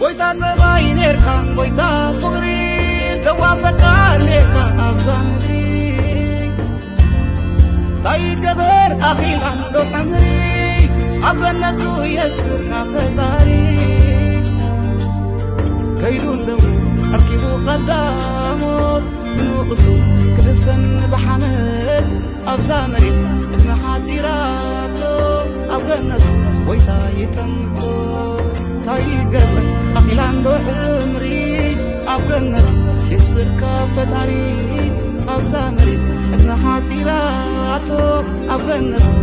ويتا تباي نيركا ويتا فغري لو فكار ليكا أبزا مدري تاي قبر أخي الحمد حمري أبغنتو يسبر كفتاري كيلون أركبو خدامو منو أصول كلفن بحمل أبزا مريتا اتمحاتي راتو أبغنتو ويتا እንዶ ዕምሪ ኣብ ገነት የስብርካ ፈጣሪ ኣብዛ መሬት እትነሓፂራቶ ኣብ ገነት